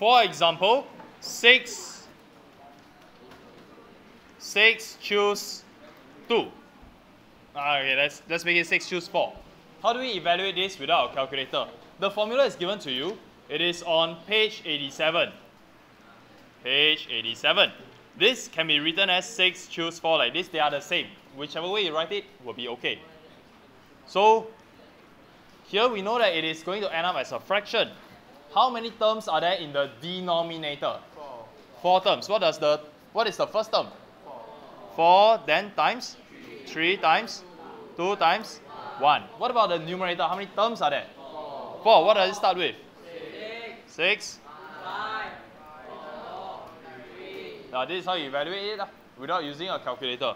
For example, 6, 6 choose 2. Ah, Okay, let's, let's make it 6 choose 4. How do we evaluate this without a calculator? The formula is given to you. It is on page 87. Page 87. This can be written as 6 choose 4 like this. They are the same. Whichever way you write it will be okay. So here we know that it is going to end up as a fraction. How many terms are there in the denominator? Four. Four terms. What does the what is the first term? Four, then times three times two times one. What about the numerator? How many terms are there? Four. What does it start with? Six. Nine. Four. Three. Now this is how you evaluate it ah, without using a calculator.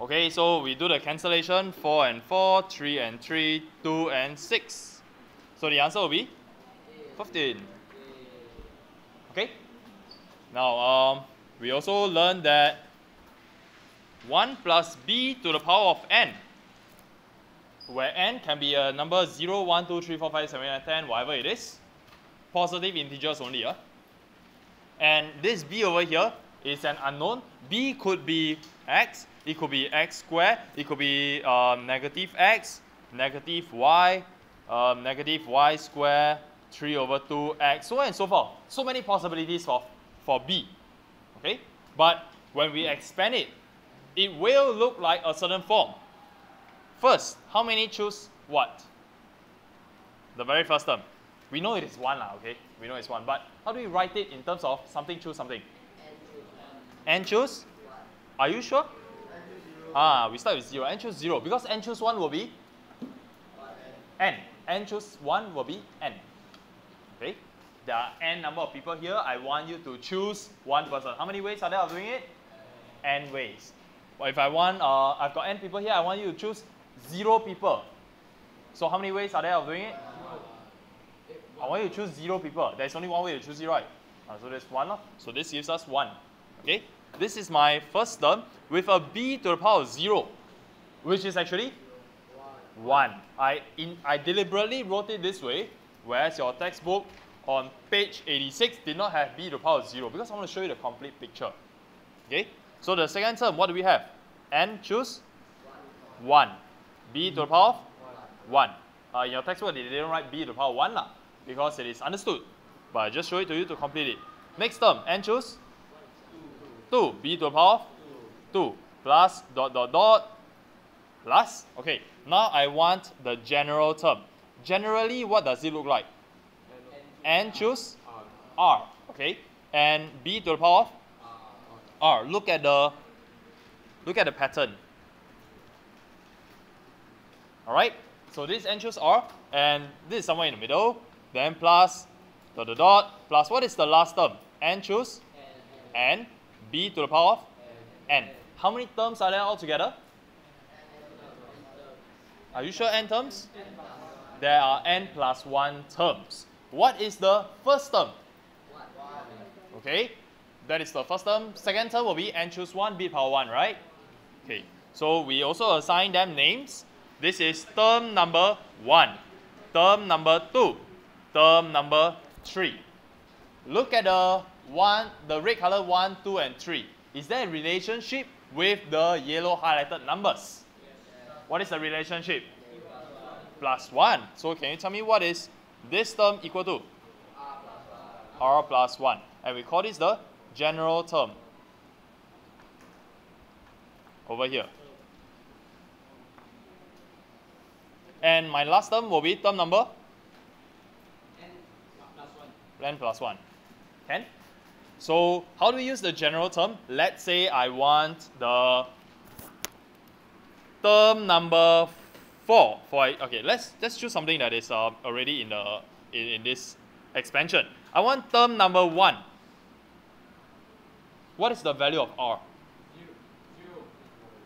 Okay, so we do the cancellation, 4 and 4, 3 and 3, 2 and 6. So the answer will be 15. Okay? Now, um, we also learned that 1 plus b to the power of n, where n can be a number 0, 1, 2, 3, 4, 5, 7, 8, 10, whatever it is, positive integers only. Uh. And this b over here is an unknown. b could be x, it could be x squared, it could be um, negative x, negative y, um, negative y squared, 3 over 2x, so on and so forth. So many possibilities for, for b. Okay? But when we expand it, it will look like a certain form. First, how many choose what? The very first term. We know it is 1, lah, okay? We know it's 1. But how do we write it in terms of something choose something? n choose? Are you sure? Ah, we start with 0. n choose 0. Because n choose 1 will be n. n choose 1 will be n. Okay? There are n number of people here. I want you to choose one person. How many ways are there of doing it? n ways. But if I want, uh, I've got n people here, I want you to choose 0 people. So how many ways are there of doing it? I want you to choose 0 people. There's only one way to choose 0, right? Uh, so there's 1. lor. So this gives us 1. Okay? This is my first term with a b to the power of 0, which is actually 1. I, in, I deliberately wrote it this way, whereas your textbook on page 86 did not have b to the power of 0 because I want to show you the complete picture. Okay? So the second term, what do we have? n choose 1. b to the power of 1. Uh, in your textbook, they didn't write b to the power of 1 lah, because it is understood. But I just show it to you to complete it. Next term, n choose 2. b to the power of 2 plus dot dot dot plus. Okay, now I want the general term. Generally, what does it look like? n choose r. Okay, and b to the power of r. Look at the look at the pattern. All right. So this n choose r, and this is somewhere in the middle. Then plus dot dot dot plus what is the last term? n choose n b to the power of n. How many terms are there altogether? Are you sure n terms? There are n plus 1 terms. What is the first term? Okay, that is the first term. Second term will be n choose 1 b power 1, right? Okay, so we also assign them names. This is term number 1, term number 2, term number 3. Look at the one, the red color 1, 2, and 3. Is there a relationship with the yellow highlighted numbers? What is the relationship? Plus 1. So can you tell me what is this term equal to? R plus 1. And we call this the general term. Over here. And my last term will be term number? n plus 1. N plus 1. Can? So how do we use the general term? Let's say I want the term number 4 for okay let's let's choose something that is uh, already in the in, in this expansion. I want term number 1. What is the value of r?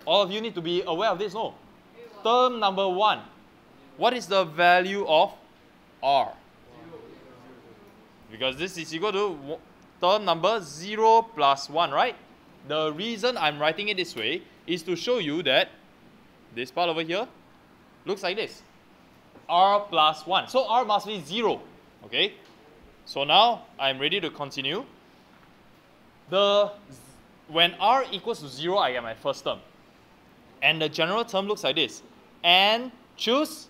All of you need to be aware of this, no? Term number 1. What is the value of r? Because this is equal to term number 0 plus 1, right? The reason I'm writing it this way is to show you that this part over here looks like this. r plus 1. So r must be 0, okay? So now I'm ready to continue. The when r equals to 0, I get my first term. And the general term looks like this. And choose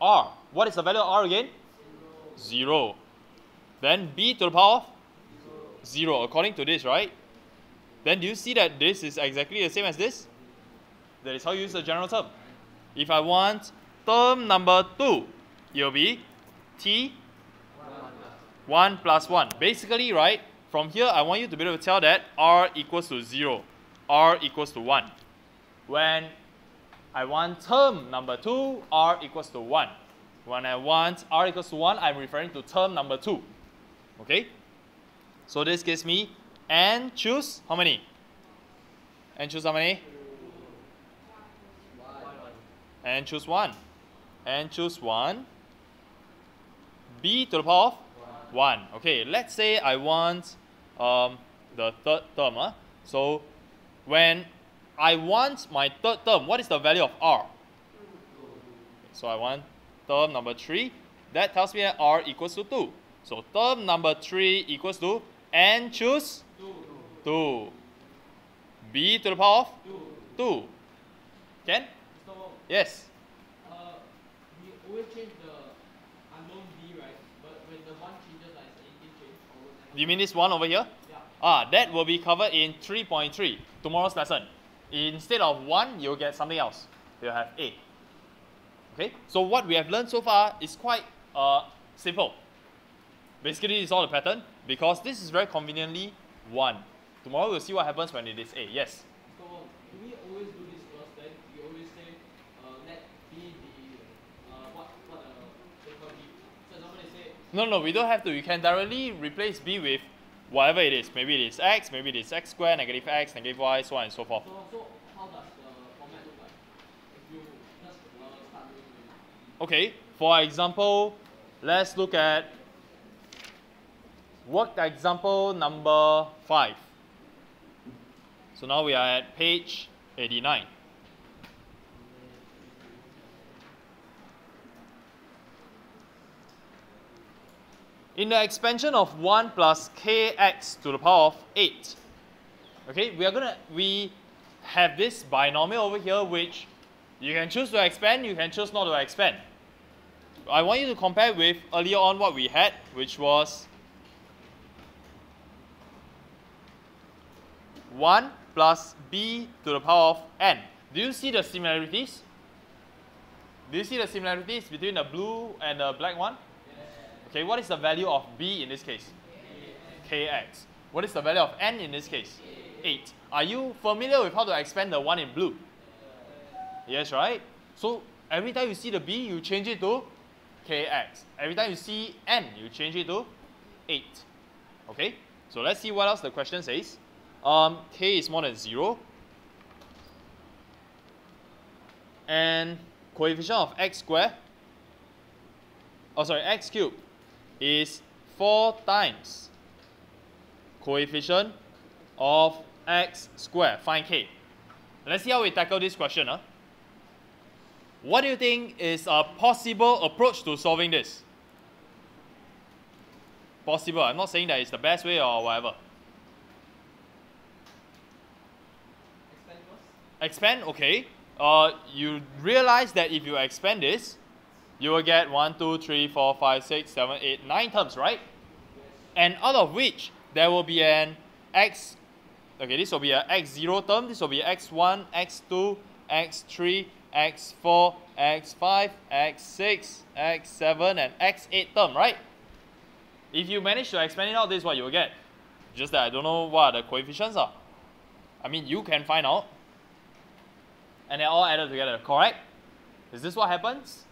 r. What is the value of r again? 0. Then b to the power of 0, according to this, right? Then do you see that this is exactly the same as this? That is how you use the general term. If I want term number 2, it will be t 1 plus 1. Basically, right, from here I want you to be able to tell that r equals to 0, r equals to 1. When I want term number 2, r equals to 1. When I want r equals to 1, I'm referring to term number 2. Okay? So this gives me and choose how many? And choose how many? And choose 1. And choose 1. b to the power of 1. Okay, let's say I want um, the third term. Huh? So when I want my third term, what is the value of r? So I want term number 3. That tells me that r equals to 2. So term number 3 equals to, and choose 2. b to the power of 2. Can? Yes. uh, we always change the unknown b, right? But when the one changes, like anything change or You mean this one over here? Yeah. Ah, that will be covered in 3.3, tomorrow's lesson. Instead of 1, you'll get something else. You'll have 8. Okay, so what we have learned so far is quite uh, simple. Basically, it's all the pattern because this is very conveniently 1. Tomorrow we'll see what happens when it is 8. Yes? So, do we always do this first? Then we always say, uh, let b be uh, what what uh, they call b. So, somebody say, No, no, we don't have to. You can directly replace b with whatever it is. Maybe it is x, maybe it is x squared, negative x, negative y, so on and so forth. so so how does the format look like? If you just start doing. Okay, for example, let's look at work example number 5. So now we are at page 89. In the expansion of 1 plus kx to the power of 8, okay, we are gonna, we have this binomial over here which you can choose to expand, you can choose not to expand. I want you to compare with earlier on what we had, which was 1 plus b to the power of n. Do you see the similarities? Do you see the similarities between the blue and the black one? Okay, what is the value of b in this case? kx. What is the value of n in this case? 8. Are you familiar with how to expand the one in blue? Yes, right? So every time you see the b, you change it to kx. Every time you see n, you change it to 8. Okay? So let's see what else the question says. Um, k is more than 0. And coefficient of x squared, oh sorry, x cubed is 4 times coefficient of x squared. Find k. Let's see how we tackle this question. Huh? What do you think is a possible approach to solving this? Possible. I'm not saying that it's the best way or whatever. Expand first. Expand, okay. Uh, you realize that if you expand this, you will get 1, 2, 3, 4, 5, 6, 7, 8, 9 terms, right? And out of which there will be an x, okay, this will be an x0 term, this will be x1, x2, x3, x4, x5, x6, x7, and x8 term, right? If you manage to expand it out, this is what you will get. Just that I don't know what the coefficients are. I mean, you can find out. And they're all added together, correct? Is this what happens?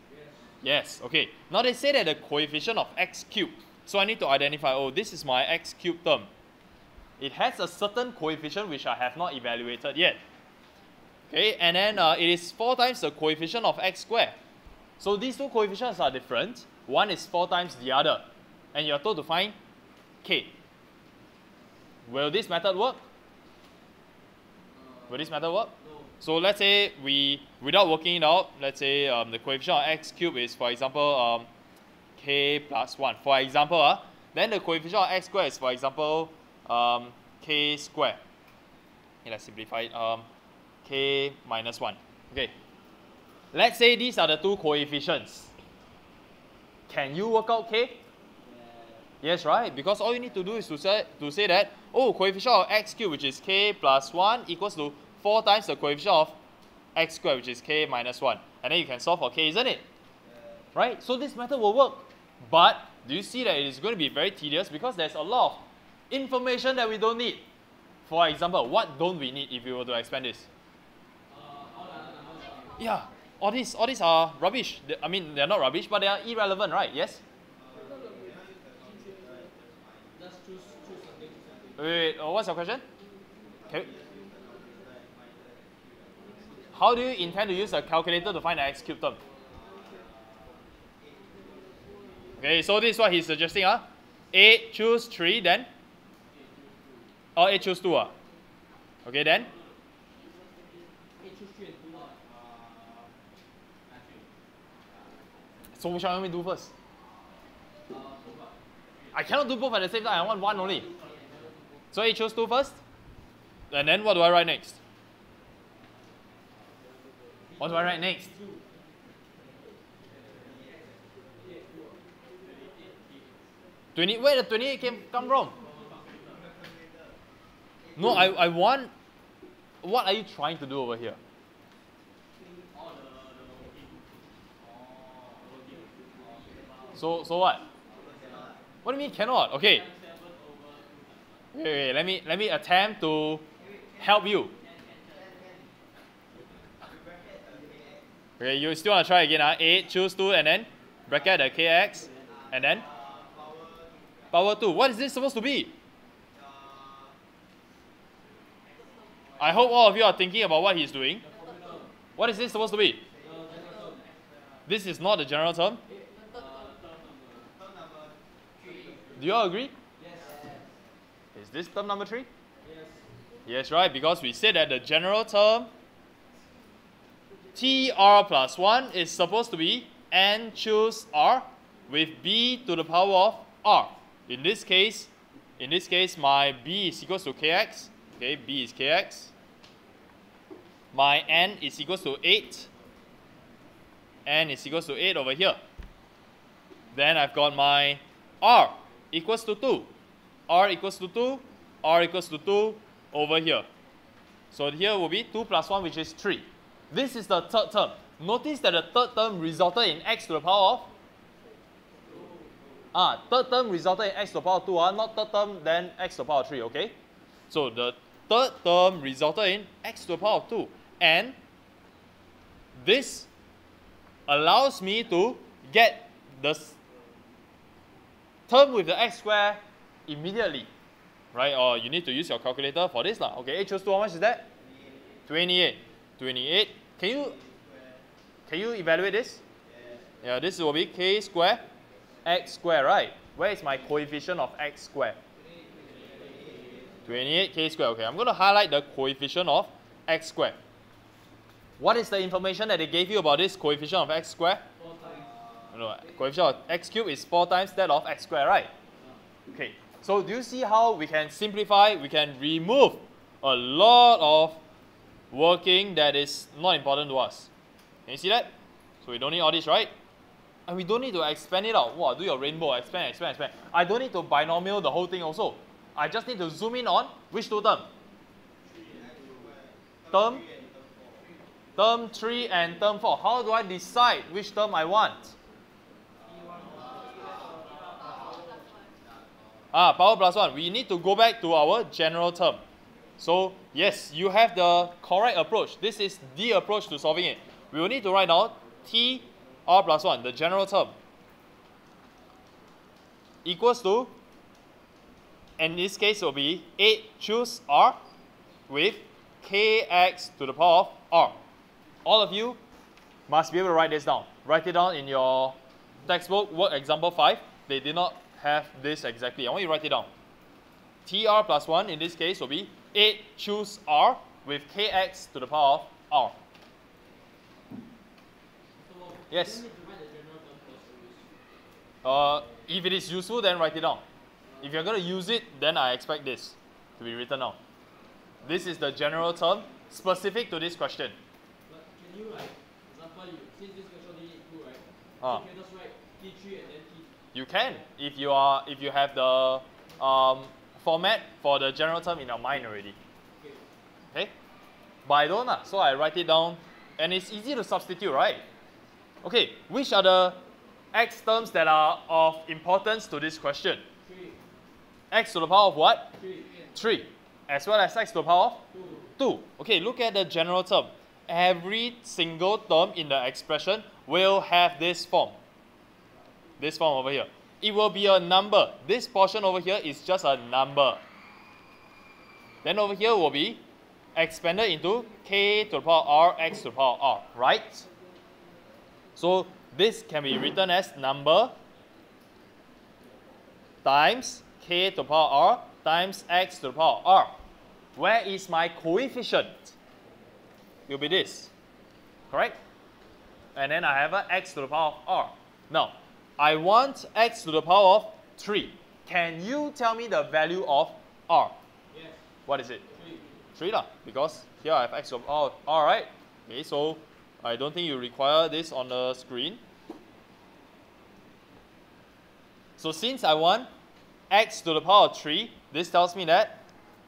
Yes, okay. Now they say that the coefficient of x cubed. So I need to identify, oh, this is my x cubed term. It has a certain coefficient which I have not evaluated yet. Okay, and then uh, it is 4 times the coefficient of x squared. So these two coefficients are different. One is 4 times the other. And you're told to find k. Will this method work? Will this method work? No. So let's say we, without working it out, let's say um, the coefficient of x cubed is, for example, um, k plus 1. For example, uh, then the coefficient of x squared is, for example, um, k squared. Okay, let's simplify it. Um, k minus 1. Okay. Let's say these are the two coefficients. Can you work out k? Yes, right? Because all you need to do is to say, to say that, oh, coefficient of x cubed, which is k plus 1, equals to 4 times the coefficient of x squared, which is k minus 1. And then you can solve for k, isn't it? Right? So this method will work. But do you see that it is going to be very tedious because there's a lot of information that we don't need. For example, what don't we need if we were to expand this? Yeah, all these, all these are rubbish. They- I mean, they're not rubbish, but they are irrelevant, right? Yes? Just choose choose something. choose something. Wait, wait, uh, what's your question? Okay. How do you intend to use a calculator to find the x cubed term? Okay, so this is what he's suggesting. Huh? 8 choose 3, then? Or 8 choose 2. Uh? Okay, then? Hey, choose three and two lah. So which one want me do first? Uh, ah. I cannot do both at the same time. I want one only. So 8 choose 2 first? And then what do I write next? What do I write next? Twenty. Where the twenty-eight came come from? No, I I want. What are you trying to do over here? So so what? What do you mean cannot? Okay. Wait, wait, let me let me attempt to help you. Okay, you still want to try again, ah? huh? 8, choose 2, and then bracket the kx, and then power 2. What is this supposed to be? I hope all of you are thinking about what he's doing. What is this supposed to be? This is not the general term. Do you all agree? Yes. Is this term number 3? Yes. Yes, right, because we said that the general term tr plus 1 is supposed to be n choose r with b to the power of r. In this case, in this case, my b is equals to kx. Okay, b is kx. My n is equals to 8. n is equals to 8 over here. Then I've got my r equals to 2. r equals to 2, r equals to 2 over here. So here will be 2 plus 1, which is 3. This is the third term. Notice that the third term resulted in x to the power of? Ah, third term resulted in x to the power of 2, ah, not third term, then x to the power of 3, okay? So the third term resulted in x to the power of 2. And this allows me to get the term with the x square immediately, right? Or you need to use your calculator for this. lah. Okay, 8 choose 2, how much is that? 28. 28. Can you, can you evaluate this? Yeah, this will be k square x square, right? Where is my coefficient of x square? 28 k square. Okay, I'm going to highlight the coefficient of x square. What is the information that they gave you about this coefficient of x square? No, coefficient of x cubed is 4 times that of x square, right? Okay, so do you see how we can simplify, we can remove a lot of working that is not important to us? Can you see that? So we don't need all this, right? And we don't need to expand it out. Wow, do your rainbow, expand, expand, expand. I don't need to binomial the whole thing also. I just need to zoom in on which two term? Term? Term 3 and term 4. How do I decide which term I want? Ah, power plus 1. We need to go back to our general term. So, yes, you have the correct approach. This is the approach to solving it. We will need to write out t r plus 1, the general term, equals to, in this case, will be 8 choose r with kx to the power of r. All of you must be able to write this down. Write it down in your textbook, work example 5. They did not have this exactly. I want you to write it down. tr plus 1 in this case will be 8 choose r with kx to the power of r. So, Yes. do you need to write the general term first or use? Uh, if it is useful, then write it down. If you're going to use it, then I expect this to be written down. This is the general term specific to this question. But can you like, example, you since this question need two, right? Ah. You can just write T3 and then T. You can if you are if you have the um, format for the general term in your mind already. Okay. Okay? But I don't, lah, so I write it down and it's easy to substitute, right? Okay, which are the x terms that are of importance to this question? Three. x to the power of what? Three. 3, as well as x to the power of Two. 2. Okay, look at the general term. Every single term in the expression will have this form. This form over here. It will be a number. This portion over here is just a number. Then over here will be expanded into k to the power r, x to the power r, right? So this can be written as number times k to the power r times x to the power r. Where is my coefficient? Will be this, correct? And then I have an x to the power of r. Now, I want x to the power of 3. Can you tell me the value of r? Yes. What is it? Three. 3 lah, because here I have x of r, r right? Okay, so I don't think you require this on the screen. So since I want x to the power of 3, this tells me that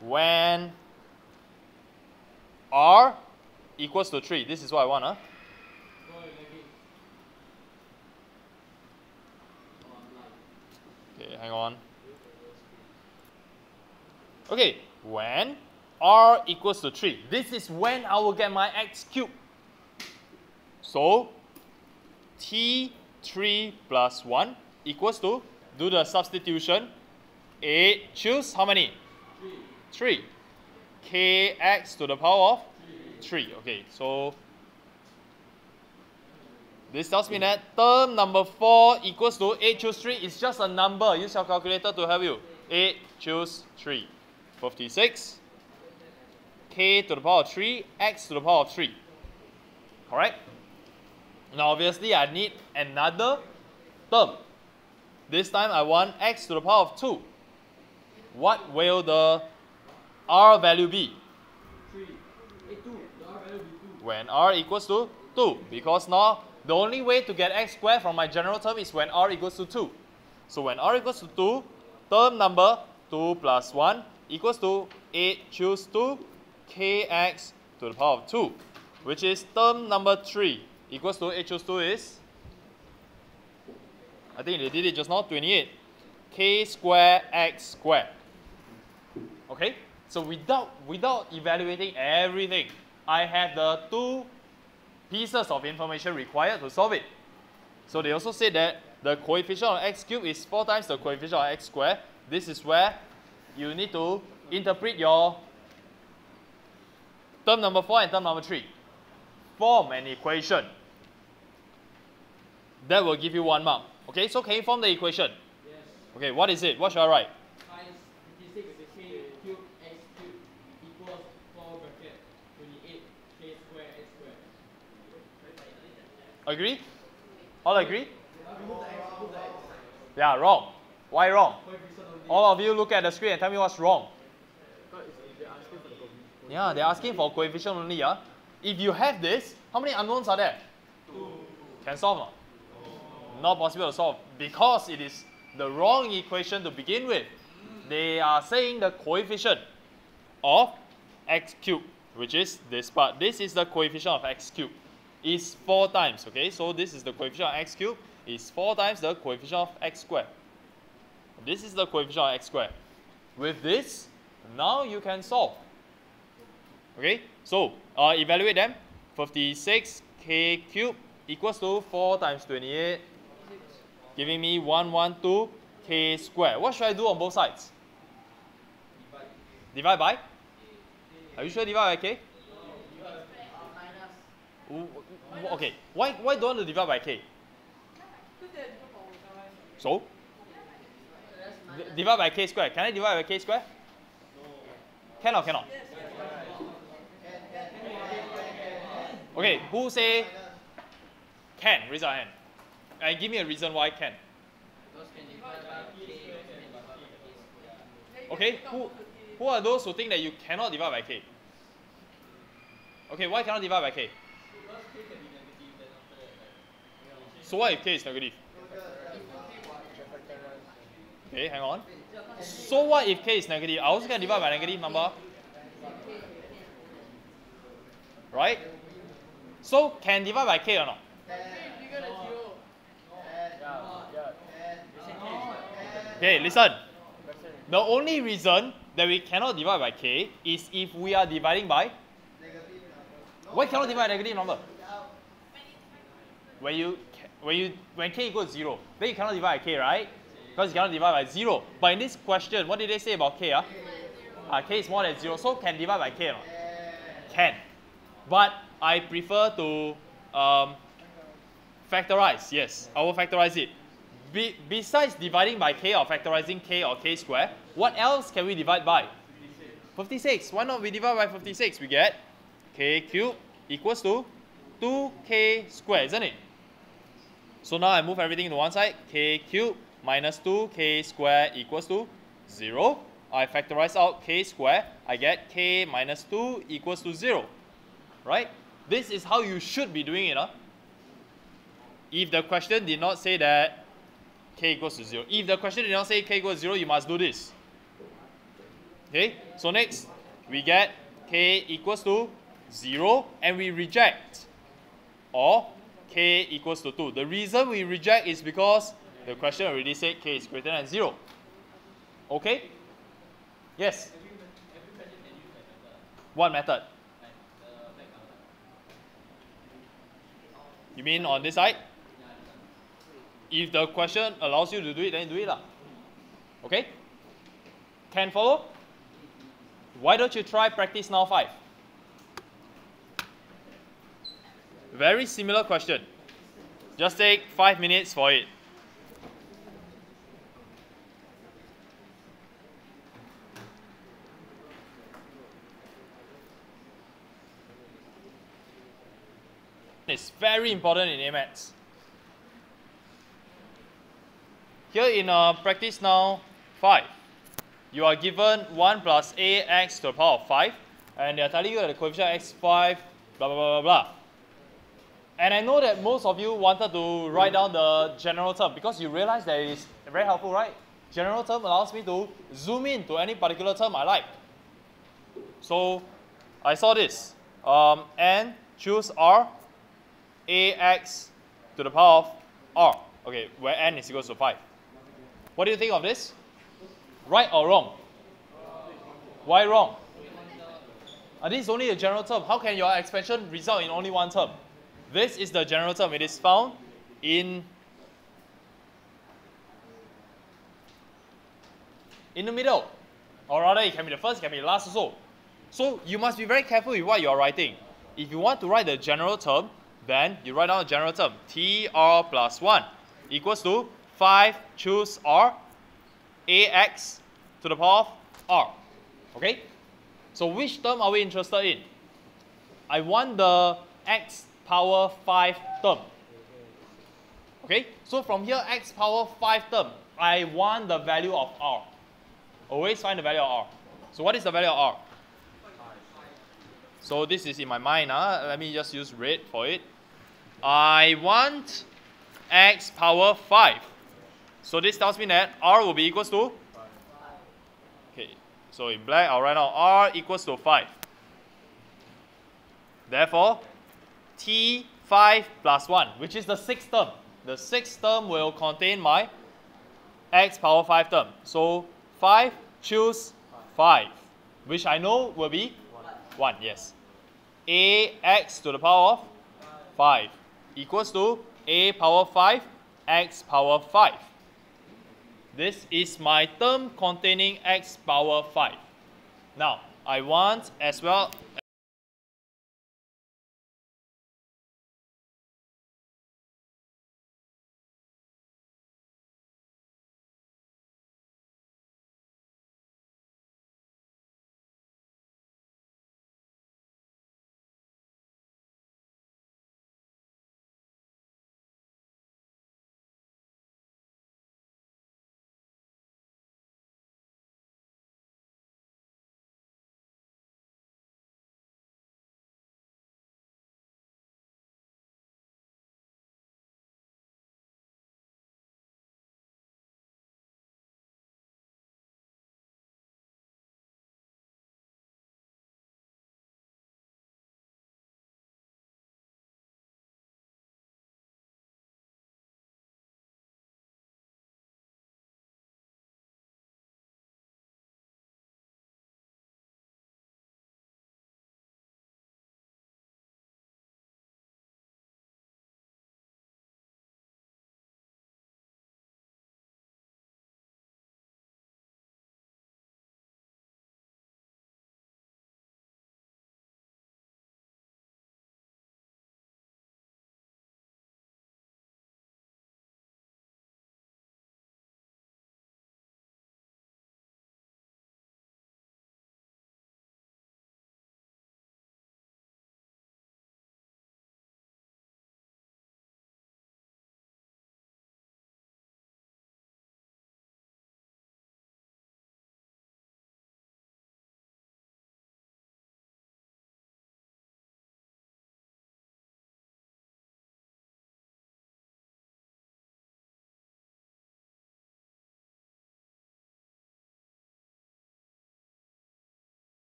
when r equals to 3, this is what I want, huh? Go ahead, like it. Oh, I'm lying. Okay, hang on. Okay, when r equals to 3, this is when I will get my x cubed. So, t3 plus 1 equals to, do the substitution, 8, choose how many? Three. 3. kx to the power of 3. Okay, so this tells me that term number 4 equals to 8 choose 3 is just a number. Use your calculator to help you. 8 choose 3. 56. k to the power of 3, x to the power of 3. Correct? Now obviously I need another term. This time I want x to the power of 2. What will the r value be? Three. Hey, two. The R value will be two. when r equals to 2 because now the only way to get x squared from my general term is when r equals to 2. So when r equals to 2, term number 2 plus 1 equals to 8 choose 2 kx to the power of 2 which is term number 3 equals to 8 choose 2 is I think they did it just now 28 k square x square Okay? So without without evaluating everything, I have the two pieces of information required to solve it. So they also said that the coefficient of x cubed is 4 times the coefficient of x squared. This is where you need to interpret your term number 4 and term number 3. Form an equation. That will give you one mark. Okay, so can you form the equation? Yes. Okay, what is it? What should I write? Times 56 k cube x cube equals 4 bracket 28 k square x square. Agree? All agree? Yeah, wrong. Why wrong? All of you look at the screen and tell me what's wrong. Yeah, they're asking for coefficient only. Yeah. If you have this, how many unknowns are there? Can solve not? Not possible to solve because it is the wrong equation to begin with. They are saying the coefficient of x cubed, which is this part. This is the coefficient of x cubed. Is four times. Okay, so this is the coefficient of x cubed. Is four times the coefficient of x squared. This is the coefficient of x squared. With this, now you can solve. Okay, so uh, evaluate them. 56 k cubed equals to 4 times 28, giving me 112 k squared. What should I do on both sides? Divide by? Are you sure divide by k? Okay, why, why don't you divide by k? So? D- divide by k squared. Can I divide by k squared? Can or cannot? Okay, who say can? Raise your hand. And give me a reason why can. Okay, who, who are those who think that you cannot divide by k? Okay, why cannot divide by k? So what if k is negative? Okay, hang on. So what if k is negative? I also can divide by negative number. Right? So can divide by k or not? Okay, listen. The only reason that we cannot divide by k is if we are dividing by. Why cannot divide by negative number? When you when you when k equals zero, then you cannot divide by k, right? Because you cannot divide by zero. But in this question, what did they say about k? Ah, uh, k is more than zero, so can divide by k or not? Can. But I prefer to um, factorize. Yes, I will factorize it. Be, besides dividing by k or factorizing k or k square, what else can we divide by? 56. Why not we divide by 56? We get k cubed equals to 2k squared, isn't it? So now I move everything to one side. k cubed minus 2k squared equals to 0. I factorize out k squared. I get k minus 2 equals to 0. Right? This is how you should be doing it. Huh? If the question did not say that k equals to 0. If the question did not say k equals 0, you must do this. Okay, so next we get k equals to 0 and we reject or k equals to 2. The reason we reject is because the question already said k is greater than 0. Okay? Yes? What method? You mean on this side? If the question allows you to do it, then do it. Lah. Okay? Can follow? Why don't you try practice now 5? Very similar question. Just take 5 minutes for it. It's very important in A Maths. Here in uh, practice now 5, you are given 1 plus ax to the power of 5, and they are telling you that the coefficient x5, blah, blah, blah, blah, blah. And I know that most of you wanted to write down the general term because you realize that it is very helpful, right? General term allows me to zoom in to any particular term I like. So I saw this. Um, choose r, ax to the power of r. Okay, where n is equal to 5. What do you think of this? Right or wrong? Why wrong? Uh, this is only a general term. How can your expansion result in only one term? This is the general term. It is found in in the middle. Or rather, it can be the first, it can be the last also. So you must be very careful with what you are writing. If you want to write the general term, then you write down the general term. TR plus 1 equals to 5 choose r ax to the power of r. Okay? So which term are we interested in? I want the x power 5 term. Okay? So from here, x power 5 term, I want the value of r. Always find the value of r. So what is the value of r? So this is in my mind. Uh. Let me just use red for it. I want x power 5. So this tells me that r will be equals to? Okay, so in black, I'll write out r equals to 5. Therefore, t5 plus 1, which is the sixth term. The sixth term will contain my x power 5 term. So 5 choose 5, which I know will be 1, yes. ax to the power of 5 equals to a power 5 x power 5. This is my term containing x power 5. Now, I want as well